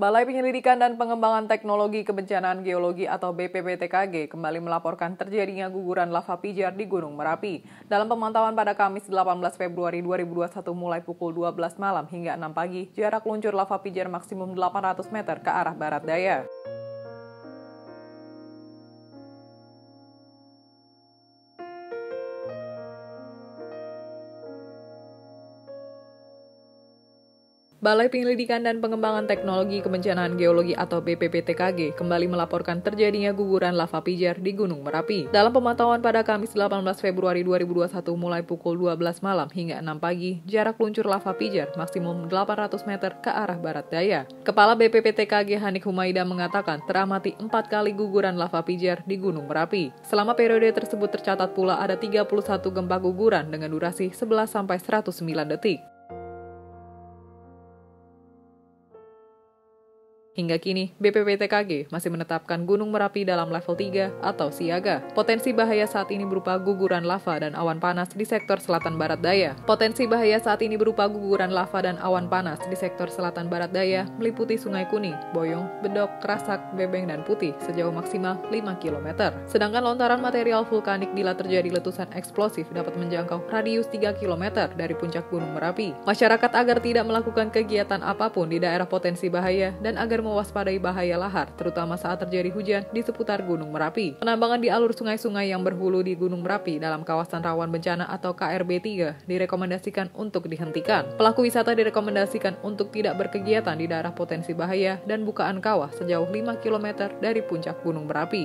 Balai Penyelidikan dan Pengembangan Teknologi Kebencanaan Geologi atau BPPTKG kembali melaporkan terjadinya guguran lava pijar di Gunung Merapi. Dalam pemantauan pada Kamis 18 Februari 2021 mulai pukul 12 malam hingga 6 pagi, jarak luncur lava pijar maksimum 800 meter ke arah barat daya. Balai Penyelidikan dan Pengembangan Teknologi Kebencanaan Geologi atau BPPTKG kembali melaporkan terjadinya guguran lava pijar di Gunung Merapi. Dalam pemantauan pada Kamis 18 Februari 2021 mulai pukul 12 malam hingga 6 pagi, jarak luncur lava pijar maksimum 800 meter ke arah barat daya. Kepala BPPTKG Hanik Humaida mengatakan teramati empat kali guguran lava pijar di Gunung Merapi. Selama periode tersebut tercatat pula ada 31 gempa guguran dengan durasi 11 sampai 109 detik. Hingga kini, BPPTKG masih menetapkan Gunung Merapi dalam level 3 atau siaga. Potensi bahaya saat ini berupa guguran lava dan awan panas di sektor selatan barat daya. Potensi bahaya saat ini berupa guguran lava dan awan panas di sektor selatan barat daya meliputi Sungai Kuning, Boyong, Bedok, Kerasak, Bebeng, dan Putih sejauh maksimal 5 km. Sedangkan lontaran material vulkanik bila terjadi letusan eksplosif dapat menjangkau radius 3 km dari puncak Gunung Merapi. Masyarakat agar tidak melakukan kegiatan apa pun di daerah potensi bahaya dan agar mewaspadai bahaya lahar, terutama saat terjadi hujan di seputar Gunung Merapi. Penambangan di alur sungai-sungai yang berhulu di Gunung Merapi dalam kawasan rawan bencana atau KRB 3 direkomendasikan untuk dihentikan. Pelaku wisata direkomendasikan untuk tidak berkegiatan di daerah potensi bahaya dan bukaan kawah sejauh 5 km dari puncak Gunung Merapi.